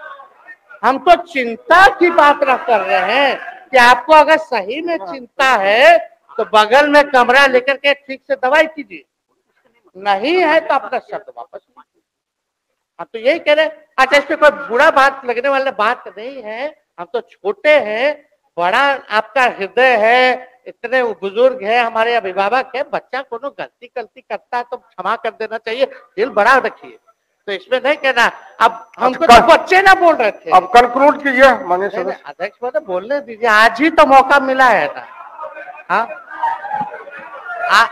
हम तो चिंता की बात ना कर रहे हैं कि आपको अगर सही में चिंता है तो बगल में कमरा लेकर के ठीक से दवाई कीजिए। नहीं है तो अपना शब्द वापस हम तो यही कह रहे हैं अच्छा इस पे कोई बुरा बात लगने वाला बात नहीं है। हम तो छोटे हैं बड़ा आपका हृदय है इतने बुज़ुर्ग है हमारे अभिभावक है बच्चा को गलती गलती करता है तो क्षमा कर देना चाहिए दिल बड़ा रखिए। तो इसमें नहीं कहना अब हमको तो बच्चे ना बोल रहे थे। अब कंक्लूड कीजिए अध्यक्ष बोलने दीजिए आज ही तो मौका मिला है ना। हाँ? आ-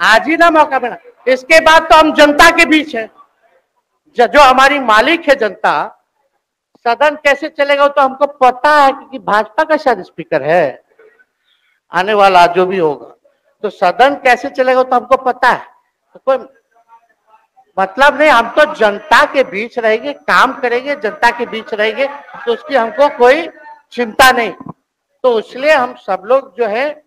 आज ही ना मौका मिला। इसके बाद तो हम जनता के बीच है। जो हमारी मालिक है जनता, सदन कैसे चलेगा तो हमको पता है क्योंकि भाजपा का शायद स्पीकर है। आने वाला जो भी होगा। तो सदन कैसे चलेगा तो हमको पता है। तो कोई मतलब नहीं, हम तो जनता के बीच रहेंगे, काम करेंगे, जनता के बीच रहेंगे तो उसकी हमको कोई चिंता नहीं। तो इसलिए हम सब लोग जो है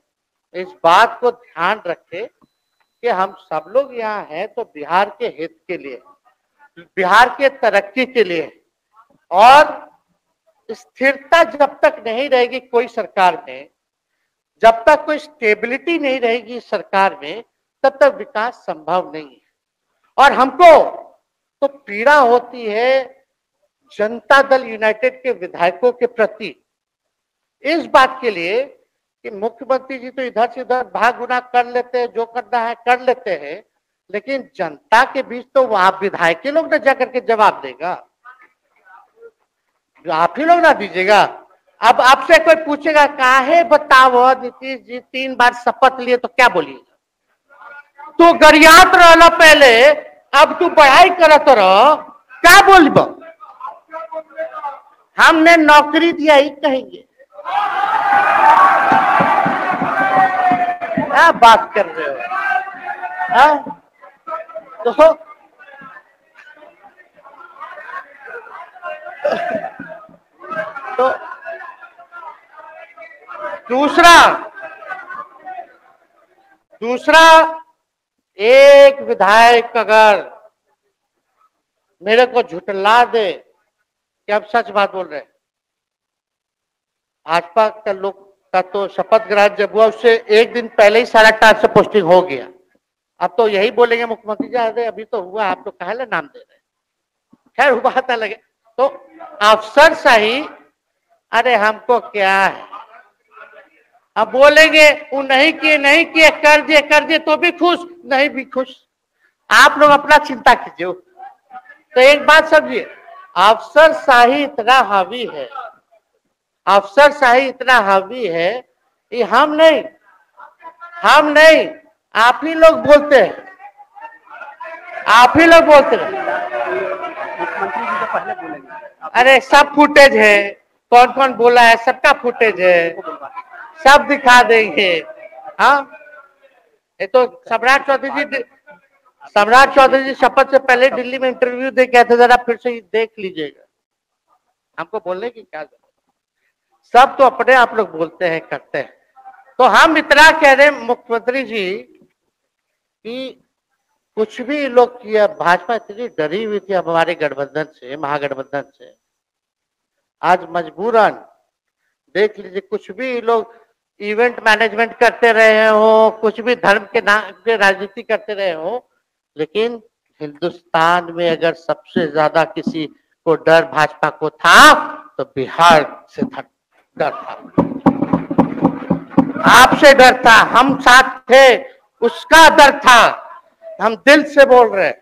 इस बात को ध्यान रखे कि हम सब लोग यहाँ हैं तो बिहार के हित के लिए, बिहार के तरक्की के लिए और स्थिरता जब तक नहीं रहेगी कोई सरकार में, जब तक कोई स्टेबिलिटी नहीं रहेगी सरकार में, तब तक विकास संभव नहीं है। और हमको तो पीड़ा होती है जनता दल यूनाइटेड के विधायकों के प्रति। इस बात के लिए कि मुख्यमंत्री जी तो इधर से उधर भाग गुना कर लेते हैं, जो करना है कर लेते हैं, लेकिन जनता के बीच तो वहाँ विधायक के लोग ना जाकर के जवाब देगा। आप ही लोग ना दीजिएगा। अब आपसे कोई पूछेगा, काहे बताओ नीतीश जी, तीन बार शपथ लिए तो क्या बोलिएगा? तू गरियात रहना पहले, अब तू पढ़ाई करत रह, क्या बोलब? हमने नौकरी दिया ही कहेंगे। क्या बात कर रहे हो? हाँ? तो तो दूसरा दूसरा एक विधायक अगर मेरे को झुटला दे कि अब सच बात बोल रहे भाजपा का लोग का तो शपथ ग्रहण जब हुआ, उससे एक दिन पहले ही सारा टाइम से पोस्टिंग हो गया। अब तो यही बोलेंगे मुख्यमंत्री जी, अरे, अभी तो हुआ, आप तो कहा नाम दे रहे खैर हुआ था लगे। तो अफसर सही, अरे, हमको क्या है? अब बोलेंगे वो नहीं किए नहीं किए, कर दिए कर दिए तो भी खुश, नहीं भी खुश। आप लोग अपना चिंता कीजिए। तो एक बात समझिए, अफसर शाही इतना हावी है अफसर शाही इतना हावी है ये हम नहीं हम नहीं आप ही लोग बोलते हैं। आप ही लोग बोलते हैं। तो अरे सब फुटेज है। कौन कौन बोला है? सबका फुटेज है। सब दिखा देंगे। हाँ? ये तो सम्राट चौधरी जी सम्राट चौधरी जी शपथ से पहले दिल्ली में इंटरव्यू दे के थे जरा फिर से देख लीजिएगा। हमको बोलने की क्या सब तो अपने आप लोग बोलते हैं, करते हैं। तो हम इतना कह रहे मुख्यमंत्री जी, कि कुछ भी लोग किया, भाजपा इतनी डरी हुई थी हमारे गठबंधन से, महागठबंधन से। आज मजबूरन, देख लीजिए, कुछ भी लोग इवेंट मैनेजमेंट करते रहे हो, कुछ भी धर्म के नाम पे राजनीति करते रहे हो, लेकिन हिंदुस्तान में अगर सबसे ज़्यादा किसी को डर भाजपा को था तो बिहार से था डर था। आपसे डर था हम साथ थे उसका डर था। हम दिल से बोल रहे हैं।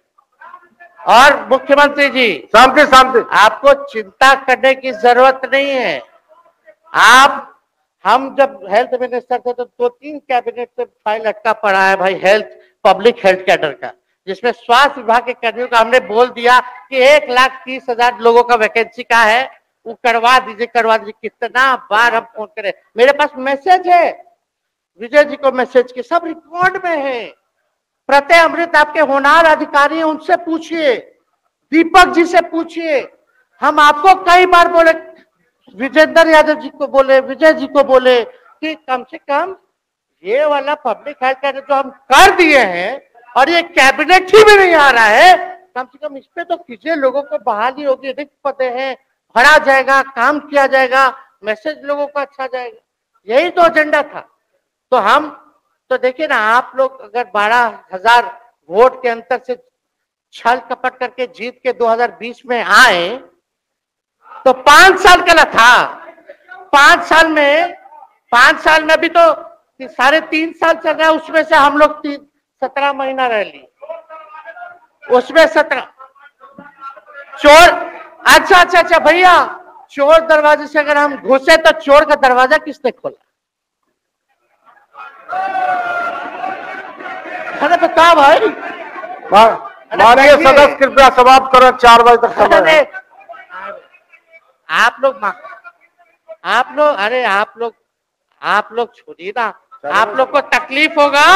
और मुख्यमंत्री जी शांति शांति। आपको चिंता करने की ज़रूरत नहीं है। आप हम जब हेल्थ मिनिस्टर थे तो दो तीन कैबिनेट से फ़ाइल अटका पड़ा है भाई हेल्थ पब्लिक हेल्थ कैडर का जिसमें स्वास्थ्य विभाग के कर्मियों का हमने बोल दिया कि एक लाख तीस हज़ार लोगों का वैकेंसी का है। वो करवा दीजिए करवा दीजिए, कितना बार हम फ़ोन करें। मेरे पास मैसेज है। विजय जी को मैसेज के सब रिकॉर्ड में है। प्रत्यय अमृत आपके होनार अधिकारी हैं, उनसे पूछिए। दीपक जी से पूछिए। हम आपको कई बार बोले, विजेंद्र यादव जी को बोले, विजय जी को बोले कि कम से कम ये वाला पब्लिक हेल्थ केयर जो हम कर दिए हैं और ये कैबिनेट ही भी नहीं आ रहा है, कम से कम इस पे तो कीजिए, लोगों को बहाली होगी, रिक्त पदे हैं। भरा जाएगा, काम किया जाएगा मैसेज लोगों का अच्छा जाएगा। यही तो एजेंडा था। तो हम तो देखिए ना, आप लोग अगर बारह हज़ार वोट के अंतर से छल कपट करके जीत के 2020 में आए तो पाँच साल का ना था। पाँच साल में, पाँच साल में भी तो साढ़े तीन साल चल रहा है, उसमें से हम लोग तीन, सत्रह महीना रह ली। उसमें सत्रह, चोर अच्छा अच्छा अच्छा भैया चोर दरवाजे से अगर हम घुसे तो चोर का दरवाज़ा किसने खोला? अरे बता भाई। माननीय सदस्य कृपया समाप्त करो चार बजे तक समय है। आप लोग आप लोग अरे आप लोग आप लोग छोड़िए ना। आप लोग को तकलीफ़ होगा।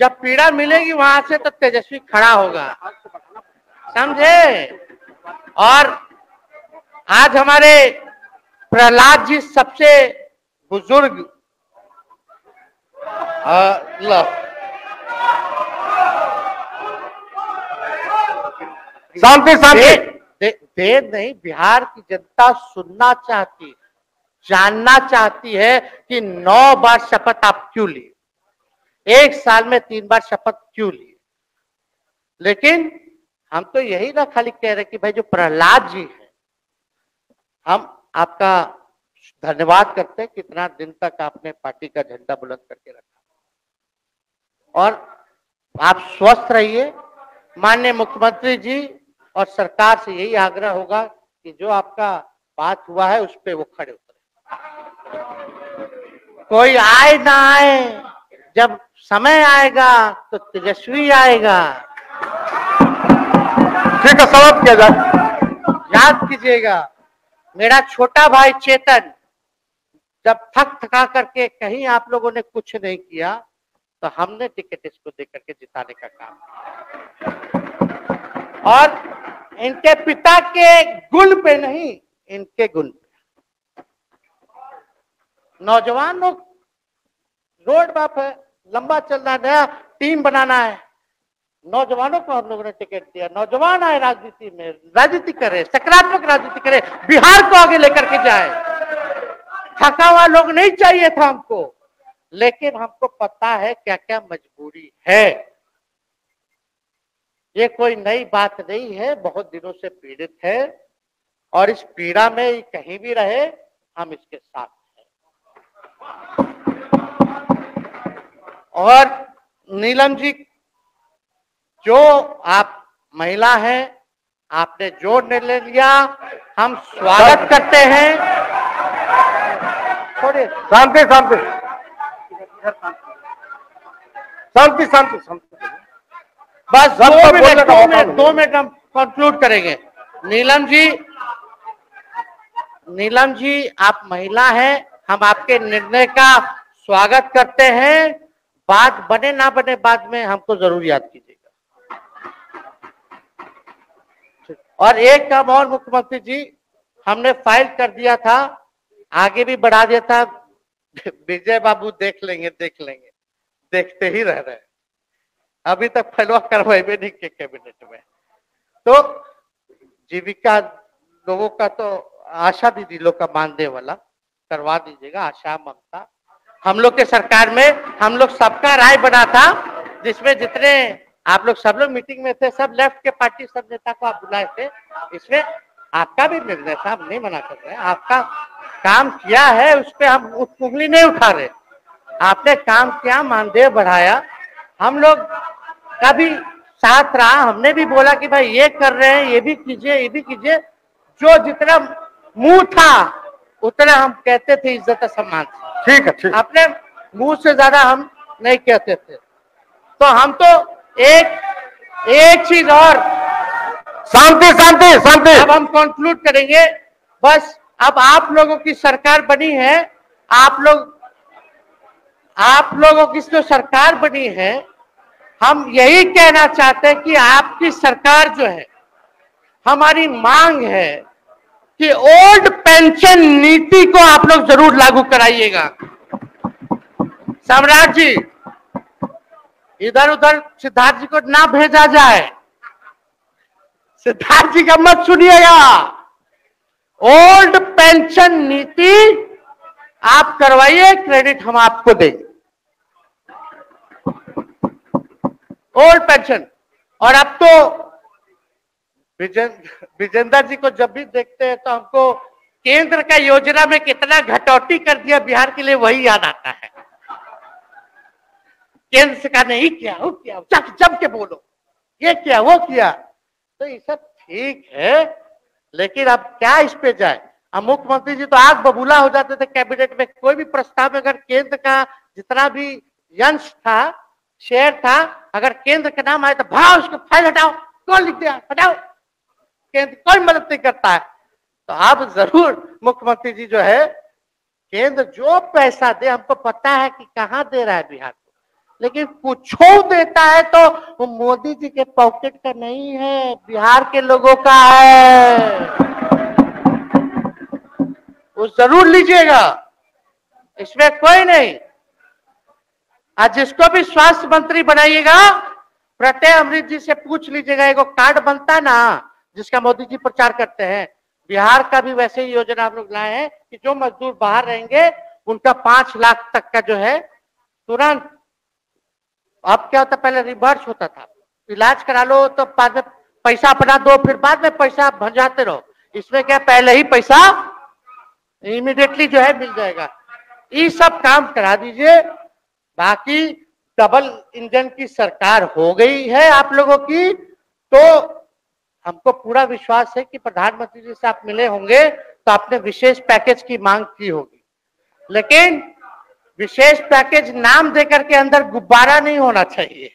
जब पीड़ा मिलेगी वहाँ से तो तेजस्वी खड़ा होगा। समझे? और आज हमारे प्रहलाद जी सबसे बुज़ुर्ग शांति शांति। देर दे, नहीं बिहार की जनता सुनना चाहती जानना चाहती है कि नौ बार शपथ आप क्यों लिए? एक साल में तीन बार शपथ क्यों लिए? लेकिन हम तो यही ना खाली कह रहे कि भाई जो प्रहलाद जी है, हम आपका धन्यवाद करते हैं कितना दिन तक आपने पार्टी का झंडा बुलंद करके रखा। और आप स्वस्थ रहिए। माननीय मुख्यमंत्री जी और सरकार से यही आग्रह होगा कि जो आपका बात हुआ है उस पर वो खड़े उतरे। कोई आए ना आए, जब समय आएगा तो तेजस्वी आएगा। ठीक है समाप्त किया जाए। याद कीजिएगा, मेरा छोटा भाई चेतन जब थक थका करके कहीं आप लोगों ने कुछ नहीं किया तो हमने टिकट इसको दे करके जिताने का काम। और इनके पिता के गुण पे नहीं, इनके गुण पे। नौजवान लोग रोड है, लंबा चलना नया टीम बनाना है। नौजवानों को हम लोगों ने टिकट दिया। नौजवान आए राजनीति में, राजनीति करे, सकारात्मक राजनीति करे, बिहार को आगे लेकर के जाए। थका हुआ लोग नहीं चाहिए था हमको, लेकिन हमको पता है क्या क्या मजबूरी है। ये कोई नई बात नहीं है, बहुत दिनों से पीड़ित है, और इस पीड़ा में कहीं भी रहे, हम इसके साथ हैं। और नीलम जी जो आप महिला है आपने जो निर्णय लिया हम स्वागत करते हैं। छोड़िए। शांति शांति। शांति शांति शांति। बस दो मिनट दो मिनट दो। मिनट हम कंक्लूड करेंगे। नीलम जी नीलम जी आप महिला हैं हम आपके निर्णय का स्वागत करते हैं। बात बने ना बने बाद में हमको ज़रूर याद कीजिएगा और एक काम और, मुख्यमंत्री जी, हमने फ़ाइल कर दिया था, आगे भी बढ़ा दिया था, विजय बाबू देख लेंगे देख लेंगे, देखते ही रह रहे अभी तक फैलवा करवाए नहीं के कैबिनेट में। तो जीविका लोगों का तो आशा दीदी लोग का मानदेय वाला, करवा दीजिएगा, आशा ममता। हम लोग के सरकार में, हम लोग सबका राय बना था, जिसमें जितने आप लोग सब लोग मीटिंग में थे सब लेफ़्ट के पार्टी सब नेता को आप बुलाए थे। इसमें आपका भी निर्णय था हम नहीं मना कर रहे आपका काम किया है उस पर हम उंगली नहीं उठा रहे। आपने काम किया मानदेय बढ़ाया। हम लोग का भी साथ रहा। हमने भी बोला कि भाई ये कर रहे हैं ये भी कीजिए ये भी कीजिए। जो जितना मुँह था उतना हम कहते थे इज़्ज़त सम्मान ठीक है ठीक अपने मुँह से ज़्यादा हम नहीं कहते थे। तो हम तो एक एक चीज़ और। शांति शांति शांति। अब हम कंक्लूड करेंगे। बस अब आप लोगों की सरकार बनी है। आप लोग आप लोगों की जो सरकार बनी है हम यही कहना चाहते हैं कि आपकी सरकार जो है हमारी मांग है कि ओल्ड पेंशन नीति को आप लोग ज़रूर लागू कराइएगा। सम्राट जी इधर उधर सिद्धार्थ जी को ना भेजा जाए। सिद्धार्थ जी का मत सुनिएगा। ओल्ड पेंशन नीति आप करवाइए, क्रेडिट हम आपको देंगे। Old pension. और अब तो विजेंद्र विजेंद्र जी को जब भी देखते हैं तो हमको केंद्र का योजना में कितना घटौती कर दिया, बिहार के लिए वही याद आता है। केंद्र सरकार ने ही किया, वो किया जब जब के बोलो। ये किया, वो किया। तो ये सब ठीक है, लेकिन अब क्या इस पे जाए? अब मुख्यमंत्री जी तो आग बबूला हो जाते थे कैबिनेट में। कोई भी प्रस्ताव अगर केंद्र का जितना भी यंश था, शेयर था, अगर केंद्र का नाम आए तो भाव उसको फ़ाइल हटाओ कौन लिख दिया? हटाओ। केंद्र कोई मदद नहीं करता है। तो आप ज़रूर मुख्यमंत्री जी जो है, केंद्र जो पैसा दे, हमको पता है कि कहाँ दे रहा है बिहार। लेकिन कुछ देता है तो वो मोदी जी के पॉकेट का नहीं है, बिहार के लोगों का है। वो ज़रूर लीजिएगा। इसमें कोई नहीं। आज जिसको भी स्वास्थ्य मंत्री बनाइएगा, प्रत्यय अमृत जी से पूछ लीजिएगा एगो कार्ड बनता ना, जिसका मोदी जी प्रचार करते हैं। बिहार का भी वैसे ही योजना हम लोग लाए हैं कि जो मजदूर बाहर रहेंगे, उनका पाँच लाख तक का जो है, तुरंत अब क्या होता पहले रिवर्स होता था। इलाज करा लो तो बाद में पैसा अपना दो, फिर बाद में पैसा भंजाते रहो। इसमें क्या, पहले ही पैसा इमिडिएटली जो है मिल जाएगा। ये सब काम करा दीजिए। बाकी डबल इंजन की सरकार हो गई है आप लोगों की तो हमको पूरा विश्वास है कि प्रधानमंत्री जी से आप मिले होंगे तो आपने विशेष पैकेज की मांग की होगी। लेकिन विशेष पैकेज नाम देकर के अंदर गुब्बारा नहीं होना चाहिए।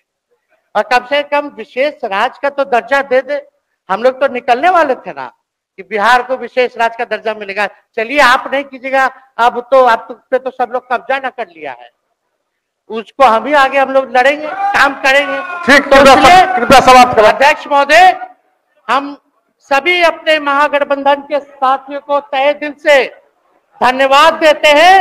और कम से कम विशेष राज का तो दर्जा दे दे। हम लोग तो निकलने वाले थे ना कि बिहार को विशेष राज का दर्जा मिलेगा। चलिए आप नहीं कीजिएगा। अब तो आप पे तो सब लोग कब्जा न कर लिया है। उसको हम ही आगे हम लोग लड़ेंगे काम करेंगे। ठीक तो कृपया समाप्त करें। अध्यक्ष महोदय हम सभी अपने महागठबंधन के साथियों को तय दिल से धन्यवाद देते हैं।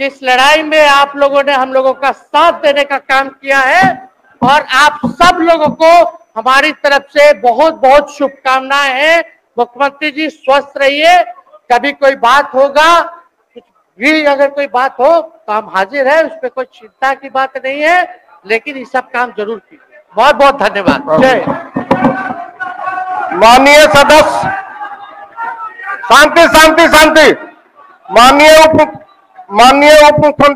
कि इस लड़ाई में आप लोगों ने हम लोगों का साथ देने का काम किया है, और आप सब लोगों को हमारी तरफ़ से बहुत बहुत शुभकामनाएँ हैं। मुख्यमंत्री जी, स्वस्थ रहिए। कभी कोई बात होगा, कुछ भी अगर कोई बात हो तो हम हाजिर है उस पर कोई चिंता की बात नहीं है, लेकिन ये सब काम ज़रूर कीजिए। बहुत बहुत धन्यवाद। जय। माननीय सदस्य, शांति शांति शांति। माननीय उप माननीय उप मुख्यमंत्री